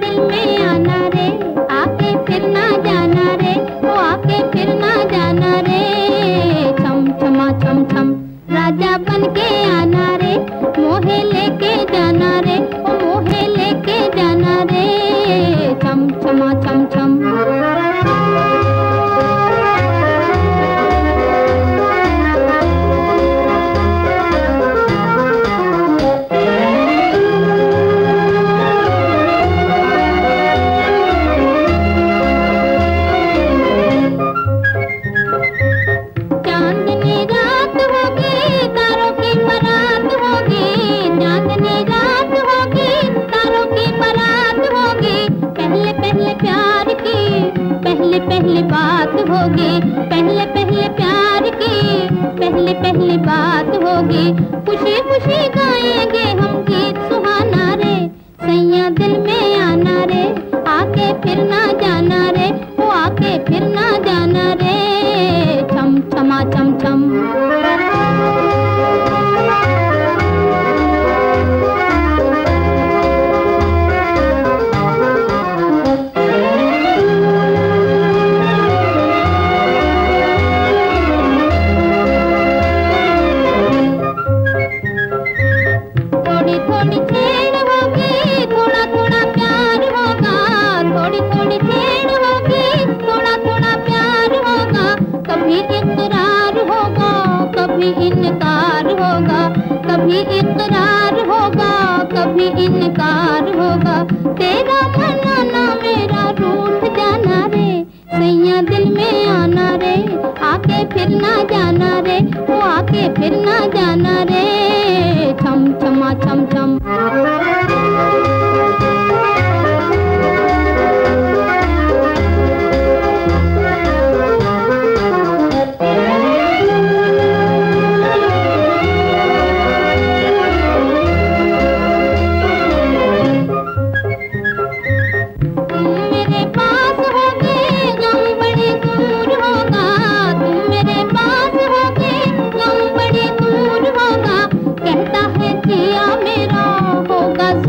دل میں آنا راجا بن کے آنا رے موہے لے کے جانا رے موہے لے کے جانا رے چم چما چم بات ہوگی پہلے پہلے پیار کی پہلے پہلے بات ہوگی خوشی خوشی گائیں گے ہم گیت سہانا رے سیاں دل میں آنا رے آ کے پھر نہ جانا رے وہ آ کے پھر نہ جانا رے چم چما چم چم انکار ہوگا، کبھی اقرار ہوگا، کبھی انکار ہوگا۔ تیرا منانا میرا روٹ جانا رے، سیاں دل میں آنا رے آ کے پھر نہ جانا رے، وہ آ کے پھر نہ جانا رے۔ چھم چھما چھم چھم۔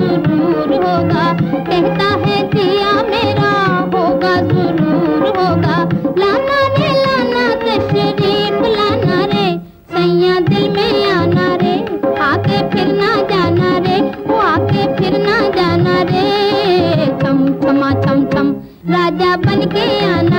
ضرور ہوگا۔ کہتا ہے جیا میرا ہوگا، ضرور ہوگا۔ لانا رے، لانا تشریف لانا رے۔ سیاں دل میں آنا رے۔ آ کے پھر نہ جانا رے۔ وہ آ کے پھر نہ جانا رے۔ چھم، چھما، چھم چھم۔ راجا بن کے آنا